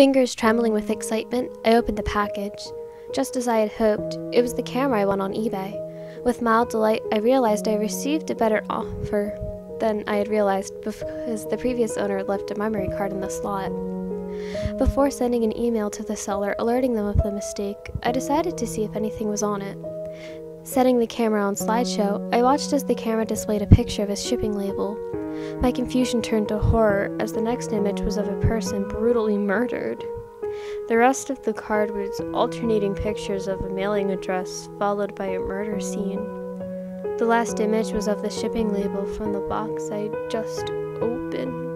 Fingers trembling with excitement, I opened the package. Just as I had hoped, it was the camera I won on eBay. With mild delight, I realized I received a better offer than I had realized because the previous owner left a memory card in the slot. Before sending an email to the seller alerting them of the mistake, I decided to see if anything was on it. Setting the camera on slideshow, I watched as the camera displayed a picture of his shipping label. My confusion turned to horror as the next image was of a person brutally murdered. The rest of the card was alternating pictures of a mailing address followed by a murder scene. The last image was of the shipping label from the box I just opened.